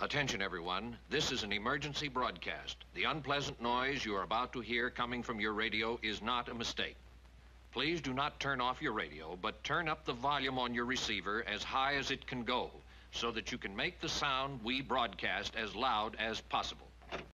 Attention, everyone. This is an emergency broadcast. The unpleasant noise you are about to hear coming from your radio is not a mistake. Please do not turn off your radio, but turn up the volume on your receiver as high as it can go so that you can make the sound we broadcast as loud as possible.